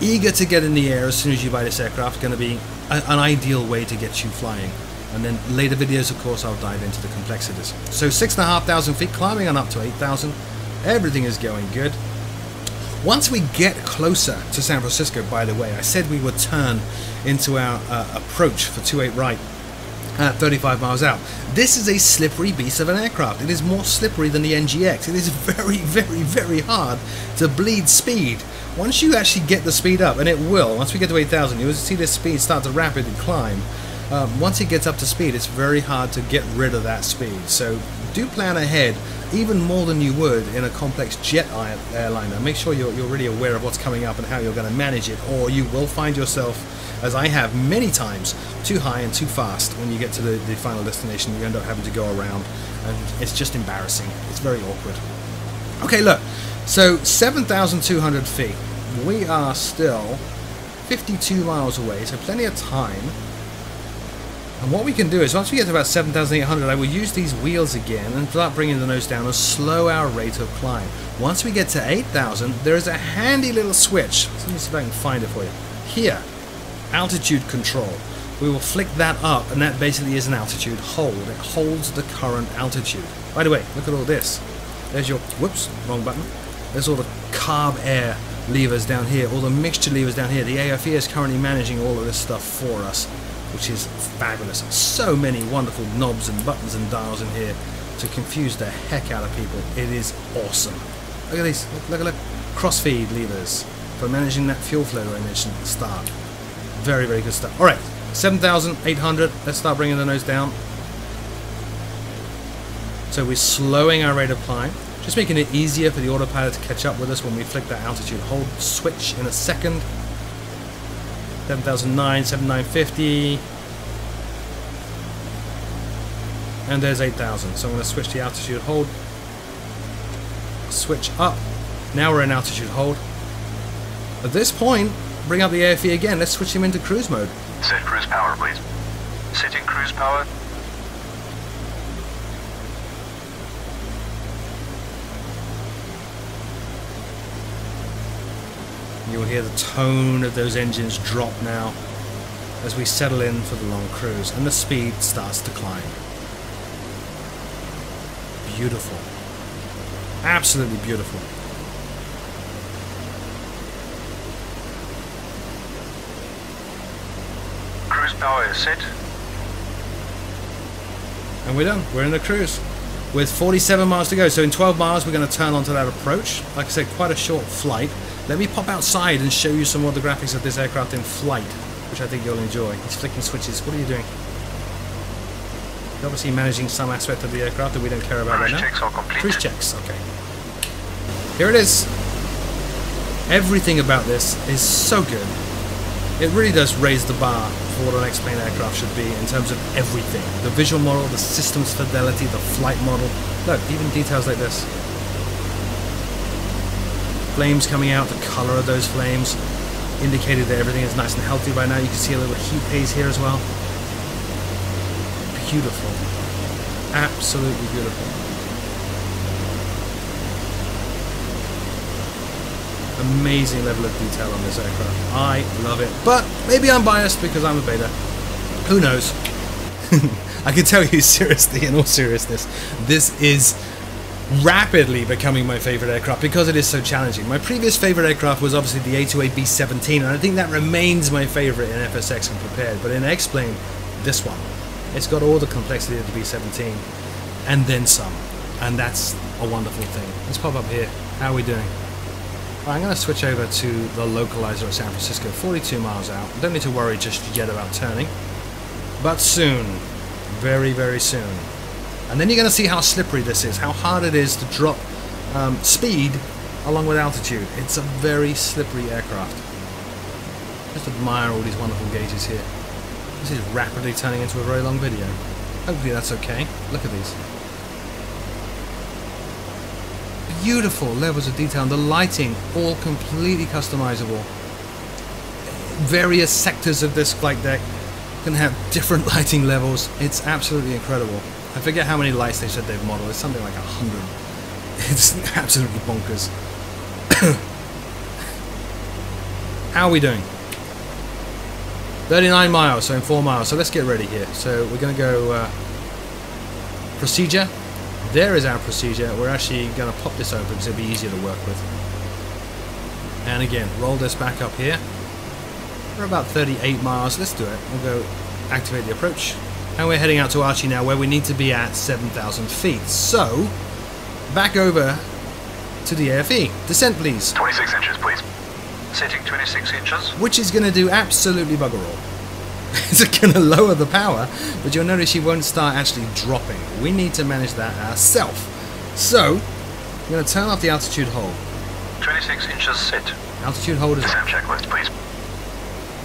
eager to get in the air as soon as you buy this aircraft, going to be an ideal way to get you flying and then later videos of course I'll dive into the complexities. So six and a half thousand feet climbing on up to 8,000, everything is going good. Once we get closer to San Francisco, by the way, I said we would turn into our uh, approach for 28 right at 35 miles out. This is a slippery beast of an aircraft. It is more slippery than the NGX. It is very, very, very hard to bleed speed. Once you actually get the speed up, and it will, once we get to 8,000, you'll see this speed start to rapidly climb um, once it gets up to speed, it's very hard to get rid of that speed. So do plan ahead, even more than you would in a complex jet airliner. Make sure you're, you're really aware of what's coming up and how you're going to manage it, or you will find yourself, as I have many times, too high and too fast. When you get to the, the final destination, you end up having to go around, and it's just embarrassing. It's very awkward. Okay, look. So 7,200 feet. We are still 52 miles away, so plenty of time and what we can do is, once we get to about 7,800, I will use these wheels again and start bringing the nose down and slow our rate of climb. Once we get to 8,000, there is a handy little switch. Let me see if I can find it for you. Here, altitude control. We will flick that up, and that basically is an altitude hold. It holds the current altitude. By the way, look at all this. There's your, whoops, wrong button. There's all the carb air levers down here, all the mixture levers down here. The AFE is currently managing all of this stuff for us which is fabulous. So many wonderful knobs and buttons and dials in here to confuse the heck out of people. It is awesome. Look at these, look, look, look. Crossfeed levers for managing that fuel flow I mentioned at the start. Very, very good stuff. Alright, 7,800. Let's start bringing the nose down. So we're slowing our rate of climb, just making it easier for the autopilot to catch up with us when we flick that altitude hold switch in a second. 7009, 7950. And there's 8000. So I'm going to switch the altitude hold. Switch up. Now we're in altitude hold. At this point, bring up the AFE again. Let's switch him into cruise mode. Set cruise power, please. Setting cruise power. You'll hear the tone of those engines drop now as we settle in for the long cruise and the speed starts to climb. Beautiful. Absolutely beautiful. Cruise power is set. And we're done. We're in the cruise. with 47 miles to go. So in 12 miles, we're going to turn onto that approach. Like I said, quite a short flight. Let me pop outside and show you some more of the graphics of this aircraft in flight, which I think you'll enjoy. He's flicking switches. What are you doing? You're obviously managing some aspect of the aircraft that we don't care about Cruise right now. checks are complete. Cruise checks, okay. Here it is. Everything about this is so good. It really does raise the bar for what an X-plane aircraft should be in terms of everything. The visual model, the system's fidelity, the flight model. Look, even details like this. Flames coming out, the color of those flames indicated that everything is nice and healthy by now. You can see a little heat haze here as well. Beautiful. Absolutely beautiful. Amazing level of detail on this aircraft. I love it. But maybe I'm biased because I'm a beta. Who knows? I can tell you seriously, in all seriousness, this is rapidly becoming my favorite aircraft because it is so challenging. My previous favorite aircraft was obviously the A2A-B17 and I think that remains my favorite in FSX and Prepar3D. But in X-Plane, this one. It's got all the complexity of the B-17 and then some. And that's a wonderful thing. Let's pop up here. How are we doing? Right, I'm going to switch over to the localizer at San Francisco, 42 miles out. Don't need to worry just yet about turning, but soon, very, very soon. And then you're going to see how slippery this is, how hard it is to drop um, speed along with altitude. It's a very slippery aircraft. Just admire all these wonderful gauges here. This is rapidly turning into a very long video. Hopefully that's okay. Look at these. Beautiful levels of detail and the lighting all completely customizable. Various sectors of this flight deck can have different lighting levels. It's absolutely incredible. I forget how many lights they said they've modeled. It's something like a hundred. It's absolutely bonkers. how are we doing? 39 miles, so in 4 miles. So let's get ready here. So we're going to go uh, procedure. There is our procedure. We're actually going to pop this open because it'll be easier to work with. And again, roll this back up here. We're about 38 miles. Let's do it. We'll go activate the approach. And we're heading out to ARCHI now where we need to be at 7,000 feet. So, back over to the AFE. Descent please. 26 inches, please. Setting 26 inches. which is going to do absolutely bugger all. it's going to lower the power, but you'll notice she won't start actually dropping. We need to manage that ourselves. So, I'm going to turn off the altitude hold. 26 inches set. Altitude hold is Descent checklist, please.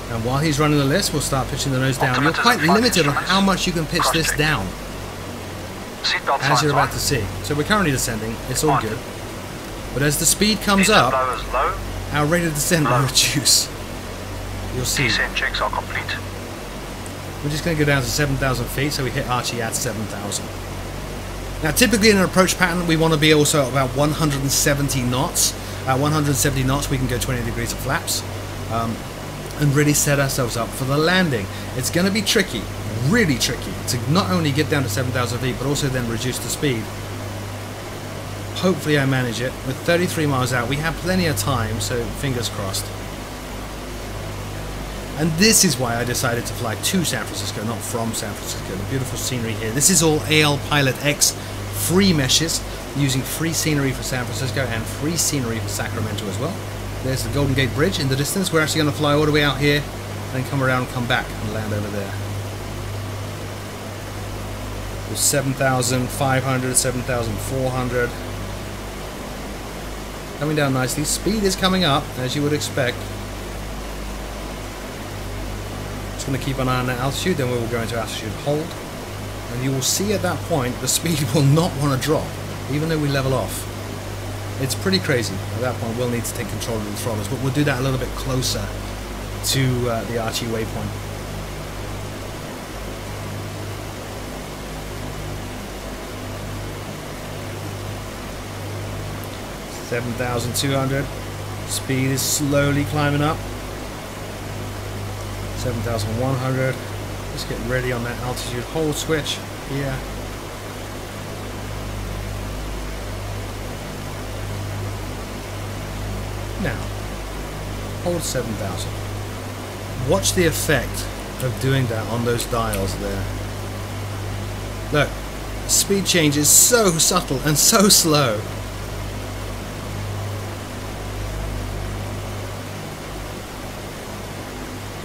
And while he's running the list, we'll start pitching the nose down. You're quite limited on how much you can pitch this down, as you're about to see. So we're currently descending. It's all good. But as the speed comes up, blow is low. our rate of descent will reduce. You'll see. Checks are complete. We're just going to go down to 7,000 feet, so we hit ARCHI at 7,000. Now, typically in an approach pattern, we want to be also about 170 knots. At 170 knots, we can go 20 degrees of flaps um, and really set ourselves up for the landing. It's going to be tricky, really tricky, to not only get down to 7,000 feet, but also then reduce the speed. Hopefully, I manage it. With 33 miles out, we have plenty of time, so fingers crossed. And this is why I decided to fly to San Francisco, not from San Francisco. The beautiful scenery here. This is all AL Pilot X free meshes, using free scenery for San Francisco and free scenery for Sacramento as well. There's the Golden Gate Bridge in the distance. We're actually going to fly all the way out here, then come around and come back and land over there. With 7,500, 7,400. Coming down nicely. Speed is coming up, as you would expect. Just going to keep an eye on that altitude, then we will go into altitude hold. And you will see at that point the speed will not want to drop, even though we level off. It's pretty crazy. At that point, we'll need to take control of the throttles, but we'll do that a little bit closer to uh, the ARCHI waypoint. Seven thousand two hundred. Speed is slowly climbing up. 7,100. Let's get ready on that altitude hold switch here. Now, hold 7,000. Watch the effect of doing that on those dials there. Look, speed change is so subtle and so slow.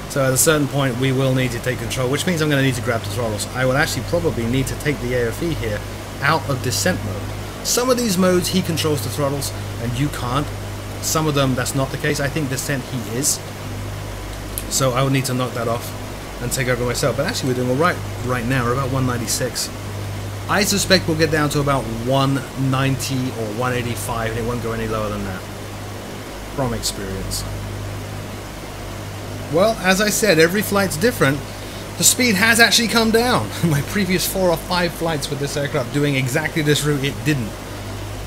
So at a certain point we will need to take control, which means I'm going to need to grab the throttles. I will actually probably need to take the AFE here out of descent mode. Some of these modes he controls the throttles and you can't. Some of them that's not the case. I think descent he is. So I will need to knock that off and take over myself. But actually we're doing alright right now. We're about 196. I suspect we'll get down to about 190 or 185 and it won't go any lower than that. From experience. Well, as I said, every flight's different. The speed has actually come down. My previous four or five flights with this aircraft doing exactly this route, it didn't.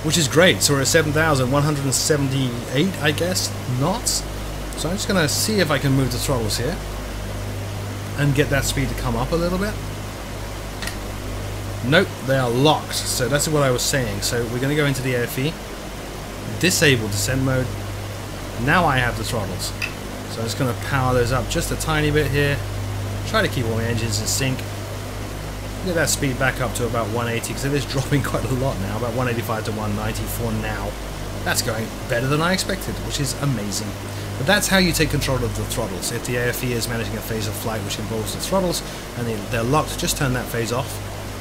Which is great. So we're at 7,178, I guess, knots. So I'm just going to see if I can move the throttles here. And get that speed to come up a little bit. Nope, they are locked. So that's what I was saying. So we're going to go into the AFE. Disable descent mode. Now I have the throttles. So I'm just going to power those up just a tiny bit here. Try to keep all my engines in sync. Get that speed back up to about 180 because it is dropping quite a lot now, about 185 to 190 for now. That's going better than I expected, which is amazing. But that's how you take control of the throttles. If the AFE is managing a phase of flight which involves the throttles and they're locked, just turn that phase off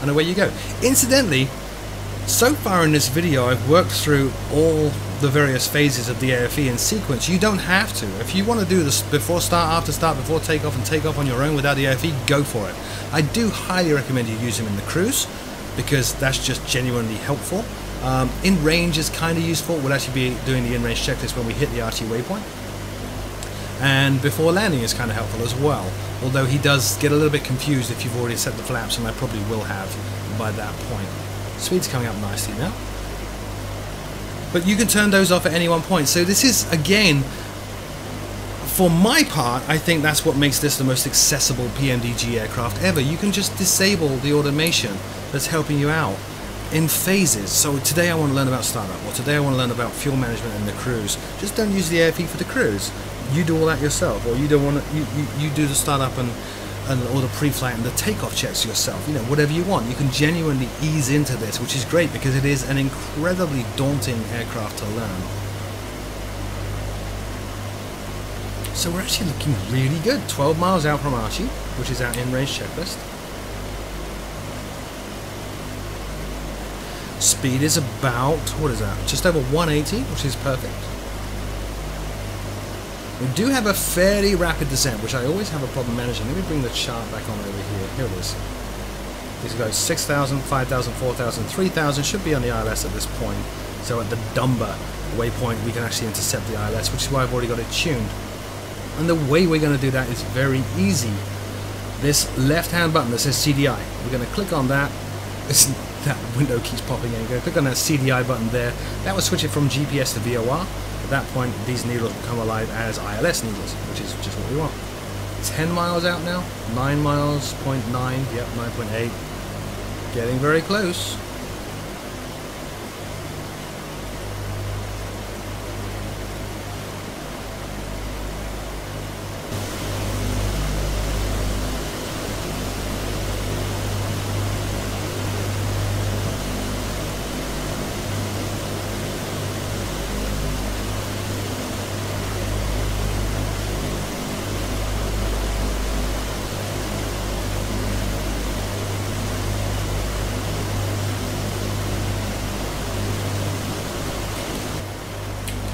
and away you go. Incidentally, so far in this video I've worked through all the various phases of the AFE in sequence. You don't have to. If you want to do this before start, after start, before takeoff and take off on your own without the AFE, go for it. I do highly recommend you use them in the cruise because that's just genuinely helpful. Um, in range is kind of useful. We'll actually be doing the in-range checklist when we hit the ARCHI waypoint. And before landing is kind of helpful as well. Although he does get a little bit confused if you've already set the flaps, and I probably will have by that point. Speed's coming up nicely now. But you can turn those off at any one point. So this is, again, for my part, I think that's what makes this the most accessible PMDG aircraft ever. You can just disable the automation that's helping you out in phases. So today I want to learn about startup, or today I want to learn about fuel management in the cruise. Just don't use the AFE for the cruise. You do all that yourself, or you don't want to. You, you, you do the startup and and or the pre-flight and the takeoff checks yourself. You know, whatever you want. You can genuinely ease into this, which is great because it is an incredibly daunting aircraft to learn. So we're actually looking really good. 12 miles out from ARCHI, which is our in-range checklist. Speed is about, what is that? Just over 180, which is perfect. We do have a fairly rapid descent, which I always have a problem managing. Let me bring the chart back on over here. Here it is. These go 6,000, 5,000, 4,000, 3,000. Should be on the ILS at this point. So at the Dumba waypoint, we can actually intercept the ILS, which is why I've already got it tuned. And the way we're going to do that is very easy. This left-hand button that says CDI, we're going to click on that. That window keeps popping in. To click on that CDI button there. That will switch it from GPS to VOR At that point, these needles will come alive as ILS needles, which is just what we want. 10 miles out now, 9 miles, 0.9, yep, 9.8. Getting very close.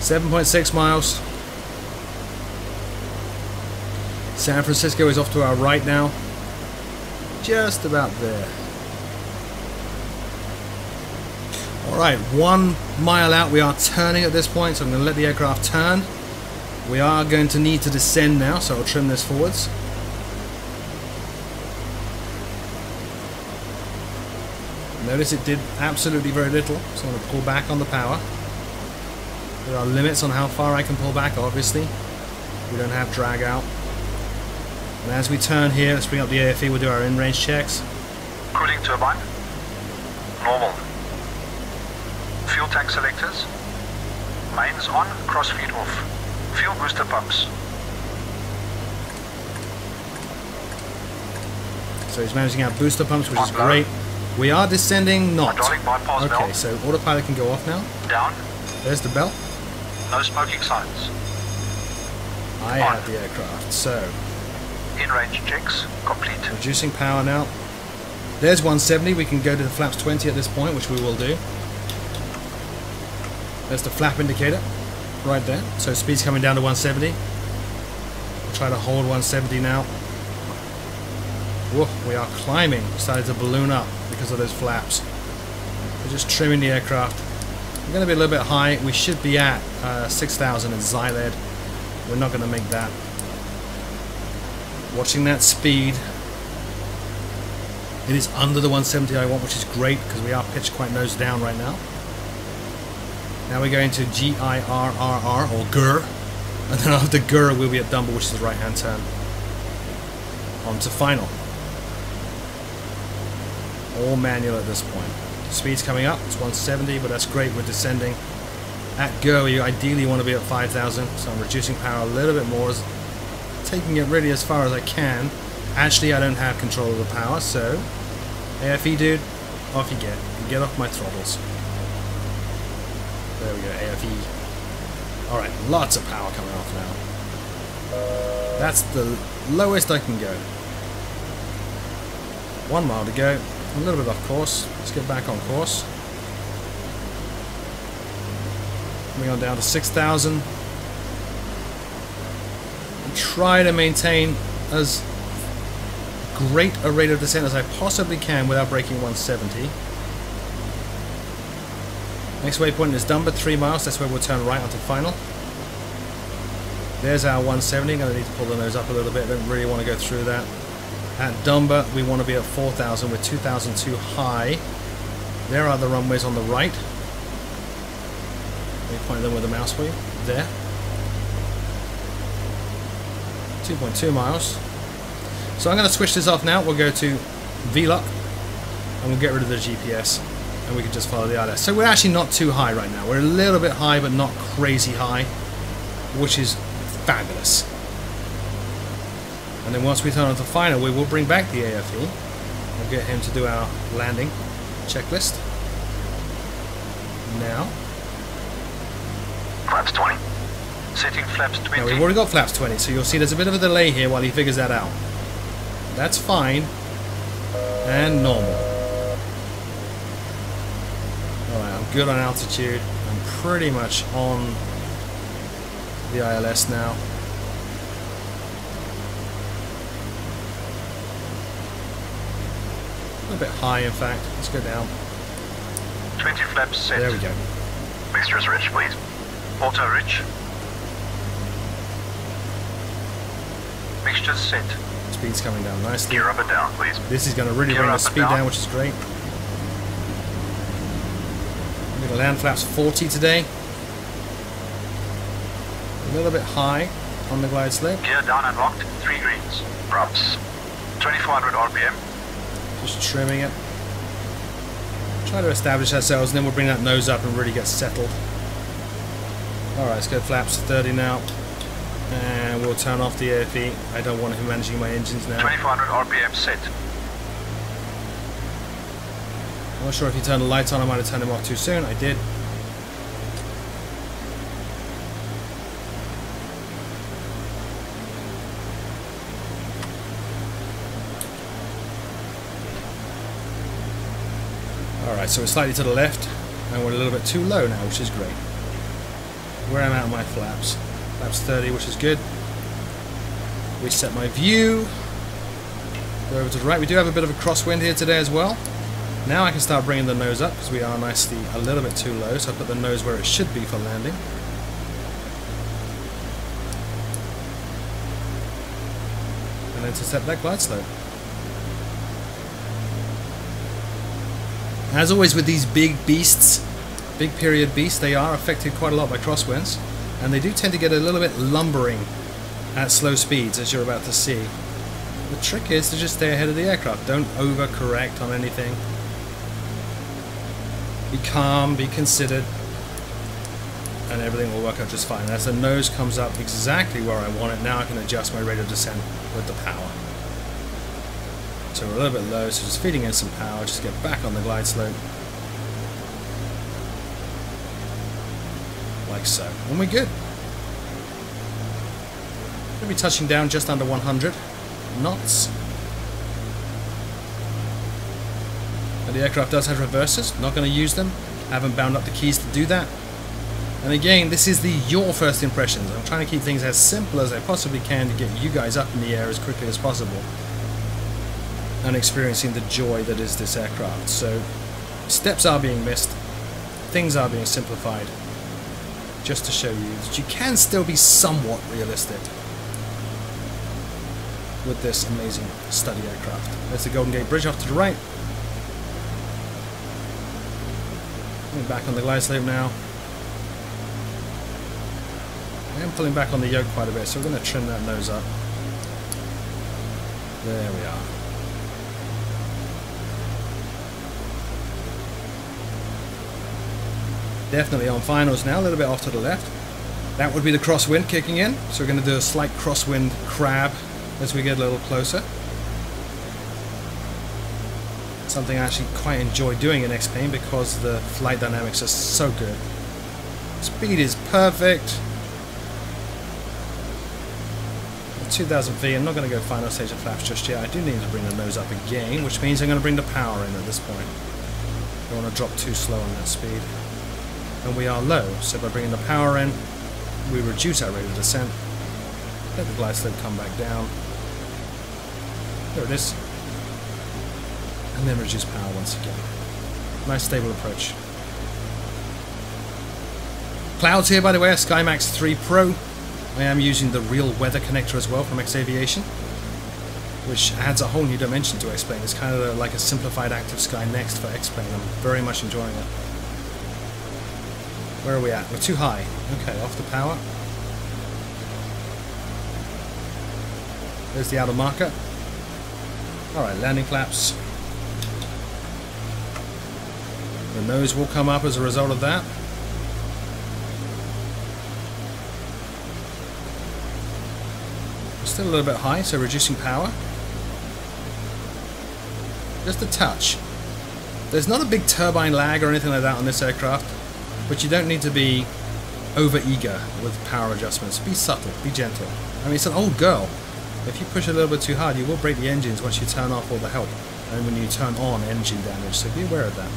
7.6 miles. San Francisco is off to our right now. Just about there. Alright, one mile out. We are turning at this point, so I'm going to let the aircraft turn. We are going to need to descend now, so I'll trim this forwards. Notice it did absolutely very little, so I'm going to pull back on the power. There are limits on how far I can pull back, obviously. We don't have drag out. And as we turn here, let's bring up the AFE, we'll do our in-range checks. Cooling turbine. Normal. Fuel tank selectors. Mains on, crossfeed off. Fuel booster pumps. So he's managing our booster pumps, which is low. great. We are descending not. Okay, so autopilot can go off now. Down. There's the bell. No smoking signs. I On. have the aircraft. So, In range checks complete. reducing power now. There's 170. We can go to the flaps 20 at this point, which we will do. There's the flap indicator right there. So speed's coming down to 170. We'll try to hold 170 now. Whoa, we are climbing. Started to balloon up because of those flaps. We're just trimming the aircraft. We're going to be a little bit high. We should be at uh, 6,000 in Xyled. We're not going to make that. Watching that speed. It is under the 170 I want, which is great because we are pitched quite nose down right now. Now we go into G-I-R-R-R or GUR. And then after GUR we'll be at Dumba, which is the right hand turn. On to final. All manual at this point. Speed's coming up, it's 170, but that's great, we're descending. At go, you ideally want to be at 5,000, so I'm reducing power a little bit more, taking it really as far as I can. Actually, I don't have control of the power, so AFE dude, off you get. You get off my throttles. There we go, AFE. Alright, lots of power coming off now. That's the lowest I can go. One mile to go. A little bit off course. Let's get back on course. Coming on down to 6,000. And try to maintain as great a rate of descent as I possibly can without breaking 170. Next waypoint is Dumba, 3 miles. That's where we'll turn right onto final. There's our 170. Going to need to pull the nose up a little bit. Don't really want to go through that. At Dumba, we want to be at 4,000 with 2,000 too high. There are the runways on the right. Let me point them with a mouse for you. There. 2.2 miles. So I'm going to switch this off now. We'll go to VLOC and we'll get rid of the GPS and we can just follow the ILS. So we're actually not too high right now. We're a little bit high but not crazy high, which is fabulous. And then once we turn on to final, we will bring back the AFE. We'll get him to do our landing checklist. Now, Flaps 20. Setting flaps 20. now we've already got flaps 20, so you'll see there's a bit of a delay here while he figures that out. That's fine. And normal. Alright, I'm good on altitude. I'm pretty much on the ILS now. A little bit high, in fact. Let's go down. 20 flaps set. There we go. Mixtures rich, please. Auto rich. Mixtures set. Speed's coming down nicely. Gear up and down, please. This is going to really Gear bring the speed down. down, which is great. I'm going to land flaps 40 today. A little bit high on the glide slope. Gear down and locked. Three greens. Props. 2400 RPM. Just trimming it. Try to establish ourselves, and then we'll bring that nose up and really get settled. Alright, let's go flaps 30 now. And we'll turn off the AFE. I don't want him managing my engines now. 2400 RPM set. I'm not sure if he turned the lights on, I might have turned them off too soon. I did. Alright, so we're slightly to the left, and we're a little bit too low now, which is great. Where I'm at my flaps? Flaps 30, which is good. Reset my view. Go over to the right. We do have a bit of a crosswind here today as well. Now I can start bringing the nose up because we are nicely a little bit too low, so I put the nose where it should be for landing. And then to set that glide slope. As always with these big beasts, big period beasts, they are affected quite a lot by crosswinds, and they do tend to get a little bit lumbering at slow speeds, as you're about to see. The trick is to just stay ahead of the aircraft. Don't overcorrect on anything. Be calm, be considered, and everything will work out just fine. As the nose comes up exactly where I want it, now I can adjust my rate of descent with the power. So we're a little bit low, so just feeding in some power, just get back on the glide slope. Like so. And we're good. To be touching down just under 100 knots. And the aircraft does have reversers, not going to use them. Haven't bound up the keys to do that. And again, this is the your first impressions. I'm trying to keep things as simple as I possibly can to get you guys up in the air as quickly as possible and experiencing the joy that is this aircraft. So steps are being missed, things are being simplified, just to show you that you can still be somewhat realistic with this amazing study aircraft. There's the Golden Gate Bridge off to the right. We're back on the glide slope now. I am pulling back on the yoke quite a bit, so we're going to trim that nose up. There we are. Definitely on finals now, a little bit off to the left. That would be the crosswind kicking in, so we're going to do a slight crosswind crab as we get a little closer. Something I actually quite enjoy doing in X-Plane because the flight dynamics are so good. Speed is perfect. 2000 feet, I'm not going to go final stage of flaps just yet. I do need to bring the nose up again, which means I'm going to bring the power in at this point. I Don't want to drop too slow on that speed. And we are low, so by bringing the power in, we reduce our rate of descent. Let the glide slope come back down. There it is. And then reduce power once again. Nice stable approach. Clouds here, by the way, SkyMaxx 3 Pro. I am using the real weather connector as well from X Aviation, which adds a whole new dimension to X-Plane. It's kind of like a simplified Active Sky Next for X-Plane. I'm very much enjoying it. Where are we at? We're too high. Okay, off the power. There's the outer marker. Alright, landing flaps. The nose will come up as a result of that. Still a little bit high, so reducing power. Just a touch. There's not a big turbine lag or anything like that on this aircraft, but you don't need to be over eager with power adjustments. Be subtle, be gentle. I mean, it's an old girl. If you push a little bit too hard, you will break the engines once you turn off all the help, and when you turn on engine damage, so be aware of that.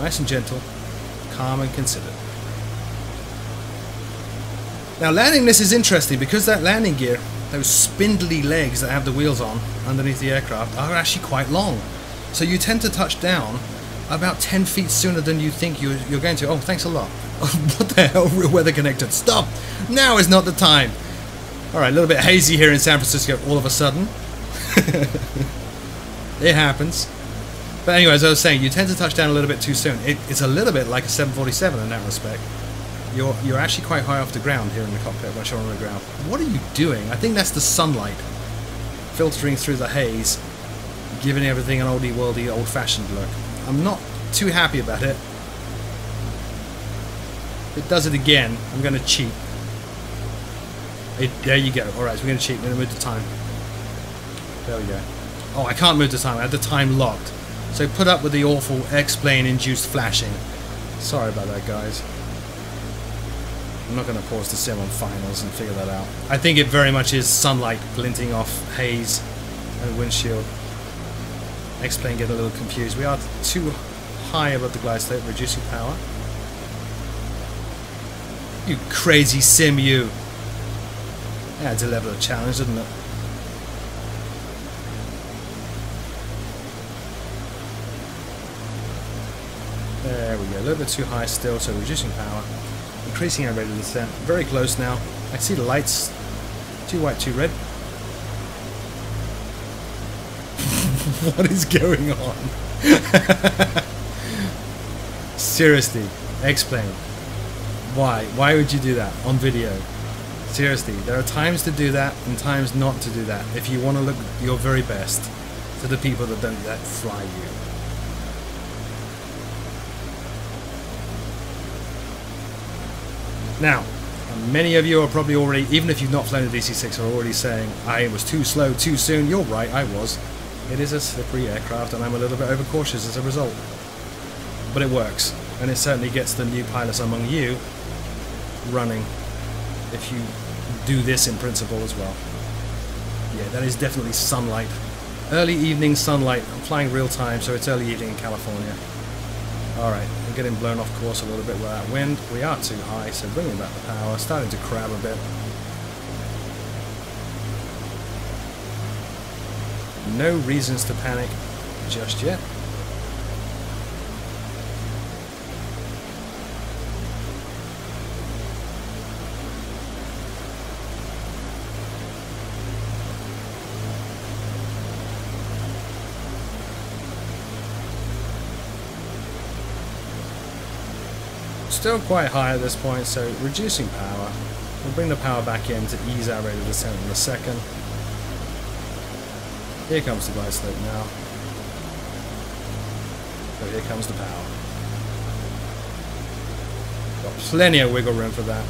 Nice and gentle, calm and considered. Now landing this is interesting because that landing gear, those spindly legs that have the wheels on underneath the aircraft are actually quite long. So you tend to touch down about 10 feet sooner than you think you're, you're going to. Oh, thanks a lot. Oh, what the hell, real weather connected? Stop! Now is not the time. Alright, a little bit hazy here in San Francisco all of a sudden. it happens. But anyway, as I was saying, you tend to touch down a little bit too soon. It, it's a little bit like a 747 in that respect. You're, you're actually quite high off the ground here in the cockpit once you're on the ground. What are you doing? I think that's the sunlight filtering through the haze, giving everything an oldie worldy, old fashioned look. I'm not too happy about it. If it does it again, I'm going to cheat. It, there you go. Alright, so we're going to cheat. We're going to move the time. There we go. Oh, I can't move the time. I had the time locked. So put up with the awful X-Plane induced flashing. Sorry about that, guys. I'm not going to pause the sim on finals and figure that out. I think it very much is sunlight glinting off haze and windshield. X-Plane get a little confused. We are too high above the glide slope, reducing power. You crazy sim, you! It's a level of challenge, doesn't it? There we go, a little bit too high still, so reducing power. Increasing our rate of descent. Very close now. I see the lights. Too white, too red. what is going on? Seriously, explain. Why? Why would you do that on video? Seriously, there are times to do that and times not to do that. If you want to look your very best to the people that don't let fly you. Now, many of you are probably already, even if you've not flown a DC-6, are already saying, I was too slow too soon. You're right, I was. It is a slippery aircraft and I'm a little bit overcautious as a result. But it works, and it certainly gets the new pilots among you running if you do this in principle as well. Yeah, that is definitely sunlight. Early evening sunlight. I'm flying real time, so it's early evening in California. Alright, we're getting blown off course a little bit with that wind. We are too high, so bringing back the power. Starting to crab a bit. No reasons to panic just yet. Still quite high at this point, so reducing power. We'll bring the power back in to ease our rate of descent in a second. Here comes the slope now. So here comes the power. Got plenty of wiggle room for that.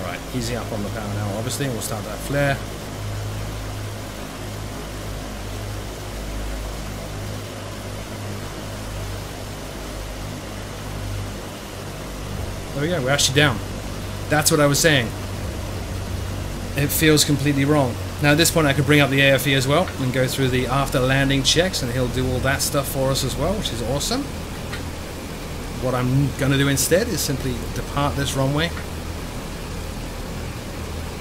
Alright, easy up on the power now obviously, we'll start that flare. There we go, we're actually down. That's what I was saying. It feels completely wrong. Now at this point I could bring up the AFE as well and go through the after landing checks and he'll do all that stuff for us as well, which is awesome. What I'm going to do instead is simply depart this runway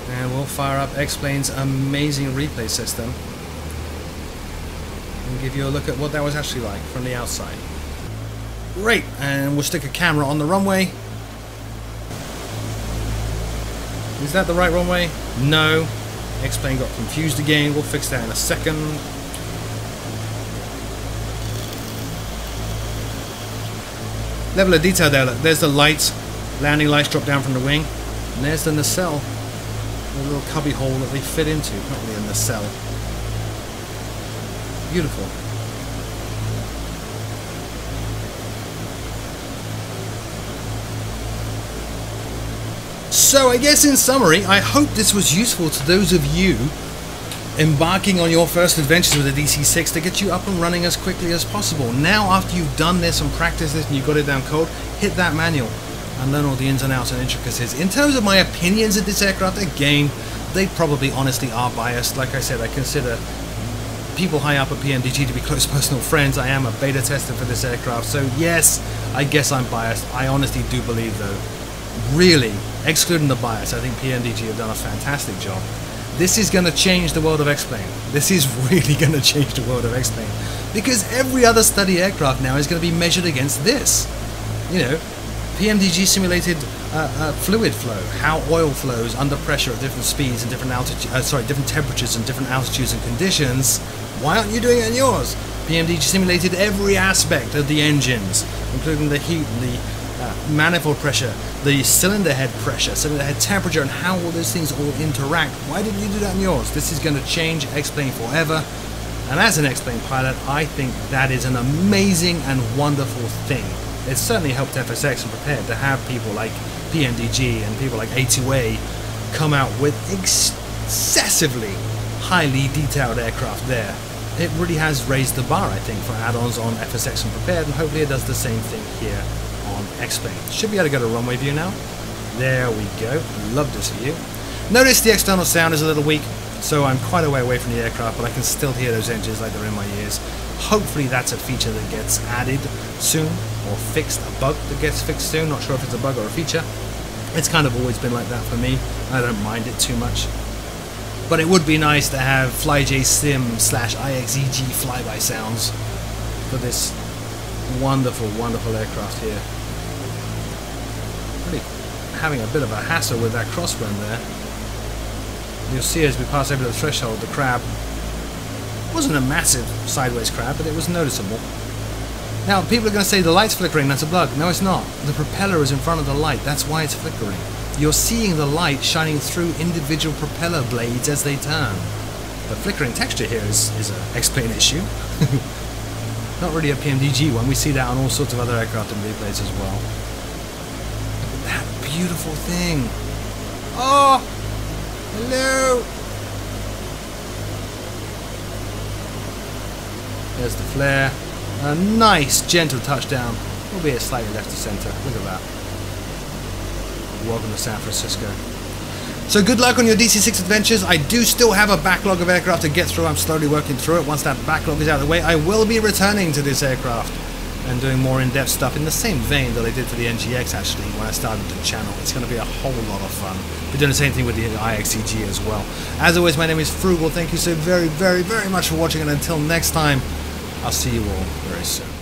and we'll fire up X-Plane's amazing replay system and give you a look at what that was actually like from the outside. Great, and we'll stick a camera on the runway Is that the right runway? No. X-Plane got confused again. We'll fix that in a second. Level of detail there. Look, there's the lights. Landing lights drop down from the wing. And there's the nacelle. The little cubby hole that they fit into. Not really a nacelle. Beautiful. So I guess in summary, I hope this was useful to those of you embarking on your first adventures with the DC-6 to get you up and running as quickly as possible. Now after you've done this and practiced this and you've got it down cold, hit that manual and learn all the ins and outs and intricacies. In terms of my opinions of this aircraft, again, they probably honestly are biased. Like I said, I consider people high up at PMDG to be close personal friends. I am a beta tester for this aircraft, so yes, I guess I'm biased. I honestly do believe though, really, excluding the bias, I think PMDG have done a fantastic job. This is going to change the world of X-Plane. This is really going to change the world of X-Plane. Because every other study aircraft now is going to be measured against this. You know, PMDG simulated uh, uh, fluid flow, how oil flows under pressure at different speeds and different altitude, uh, sorry, different temperatures and different altitudes and conditions. Why aren't you doing it in yours? PMDG simulated every aspect of the engines, including the heat and the manifold pressure, the cylinder head pressure, cylinder head temperature, and how all those things all interact. Why didn't you do that in yours? This is going to change X-Plane forever. And as an X-Plane pilot, I think that is an amazing and wonderful thing. It certainly helped FSX and Prepar3D to have people like PMDG and people like A2A come out with excessively highly detailed aircraft there. It really has raised the bar, I think, for add-ons on FSX and Prepar3D, and hopefully it does the same thing here on X-Plane. Should be able to go to runway view now. There we go. Love this view. Notice the external sound is a little weak, so I'm quite a way away from the aircraft, but I can still hear those engines like they're in my ears. Hopefully that's a feature that gets added soon, or fixed, a bug that gets fixed soon. Not sure if it's a bug or a feature. It's kind of always been like that for me. I don't mind it too much. But it would be nice to have FlyJSim slash IXEG flyby sounds for this wonderful, wonderful aircraft here. Really having a bit of a hassle with that crosswind there. You'll see as we pass over the threshold, the crab wasn't a massive sideways crab, but it was noticeable. Now, people are going to say the light's flickering, that's a bug. No, it's not. The propeller is in front of the light, that's why it's flickering. You're seeing the light shining through individual propeller blades as they turn. The flickering texture here is, is an X-Plane issue. Not really a PMDG one, we see that on all sorts of other aircraft and replays as well. Look at that beautiful thing. Oh! Hello! There's the flare. A nice gentle touchdown, albeit slightly left to centre. Look at that. Welcome to San Francisco. So good luck on your DC-6 adventures. I do still have a backlog of aircraft to get through. I'm slowly working through it. Once that backlog is out of the way, I will be returning to this aircraft and doing more in-depth stuff in the same vein that I did for the NGX actually when I started the channel. It's going to be a whole lot of fun. We're doing the same thing with the IXEG as well. As always, my name is Froogle. Thank you so very, very, very much for watching and until next time, I'll see you all very soon.